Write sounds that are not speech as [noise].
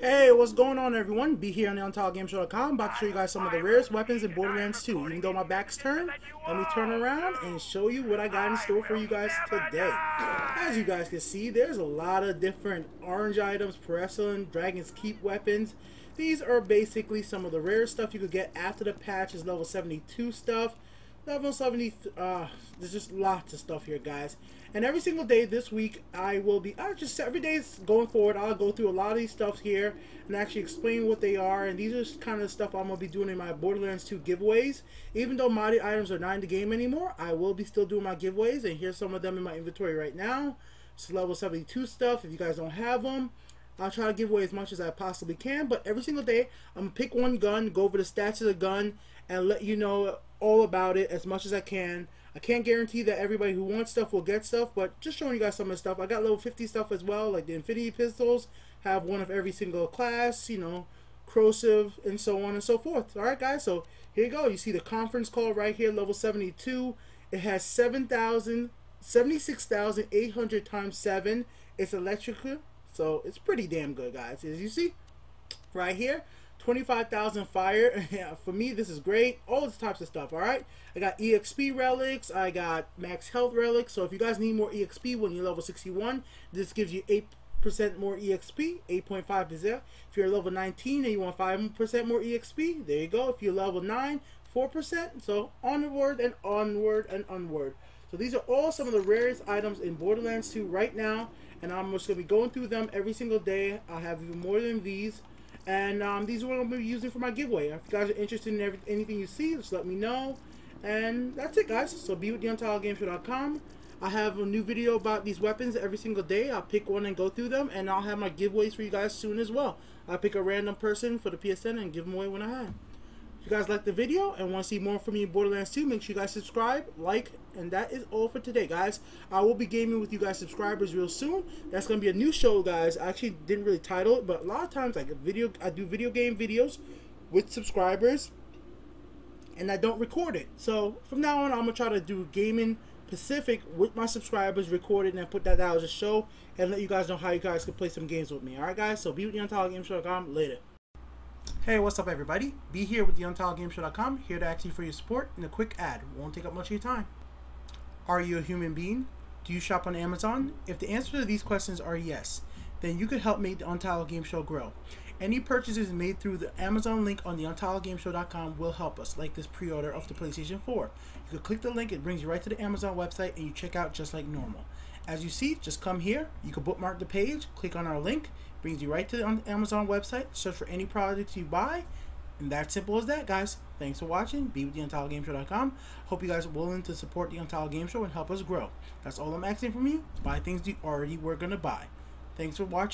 Hey, what's going on everyone? Be here on the UntitledGameShow.com. About to show you guys some of the rarest weapons in Borderlands 2. Even though my back's turned, let me turn around and show you what I got in store for you guys today. As you guys can see, there's a lot of different orange items, Pearlescent, Dragon's Keep weapons. These are basically some of the rarest stuff you could get after the patch is level 72 stuff. Level 70, uh, there's just lots of stuff here, guys. And every single day this week, I will be, I just, every day going forward, I'll go through a lot of these stuff here and actually explain what they are. And these are kind of stuff I'm to be doing in my Borderlands 2 giveaways. Even though modded items are not in the game anymore, I will be still doing my giveaways. And here's some of them in my inventory right now. It's level 72 stuff. If you guys don't have them, I'll try to give away as much as I possibly can. But every single day, I'm to pick one gun, go over the stats of the gun, and let you know all about it as much as I can. I can't guarantee that everybody who wants stuff will get stuff, but just showing you guys some of the stuff. I got level 50 stuff as well, like the Infinity Pistols, have one of every single class, you know, corrosive, and so on and so forth. Alright, guys, so here you go. You see the conference call right here, level 72. It has 7,000, 76,800 times 7. It's electrical, so it's pretty damn good, guys. As you see, right here, 25,000 fire. [laughs] yeah, for me, this is great. All these types of stuff, all right? I got EXP relics. I got max health relics. So if you guys need more EXP when you're level 61, this gives you 8% more EXP, 8.5%. If you're level 19 and you want 5% more EXP, there you go. If you're level 9, 4%. So onward and onward and onward. So these are all some of the rarest items in Borderlands 2 right now. And I'm just going to be going through them every single day. I have even more than these. And um, these are what I'm going to be using for my giveaway. If you guys are interested in every, anything you see, just let me know. And that's it, guys. So be with the I have a new video about these weapons every single day. I'll pick one and go through them. And I'll have my giveaways for you guys soon as well. I'll pick a random person for the PSN and give them away when I have. If you guys like the video and want to see more from me in Borderlands 2, make sure you guys subscribe, like, and that is all for today, guys. I will be gaming with you guys subscribers real soon. That's going to be a new show, guys. I actually didn't really title it, but a lot of times like video, I do video game videos with subscribers, and I don't record it. So from now on, I'm going to try to do gaming Pacific with my subscribers, record it, and put that out as a show, and let you guys know how you guys can play some games with me. Alright, guys? So be with you the UntitledGameShow.com later. Hey, what's up everybody? Be here with the UntitledGameShow.com, here to ask you for your support in a quick ad. Won't take up much of your time. Are you a human being? Do you shop on Amazon? If the answer to these questions are yes, then you could help make the Untitled Game Show grow. Any purchases made through the Amazon link on the UntitledGameShow.com will help us, like this pre-order of the PlayStation 4. You can click the link, it brings you right to the Amazon website, and you check out just like normal. As you see, just come here, you can bookmark the page, click on our link, brings you right to the Amazon website, search for any product you buy, and that's simple as that, guys. Thanks for watching. Be with the. Hope you guys are willing to support the Untitled Game Show and help us grow. That's all I'm asking from you. Buy things you already were going to buy. Thanks for watching.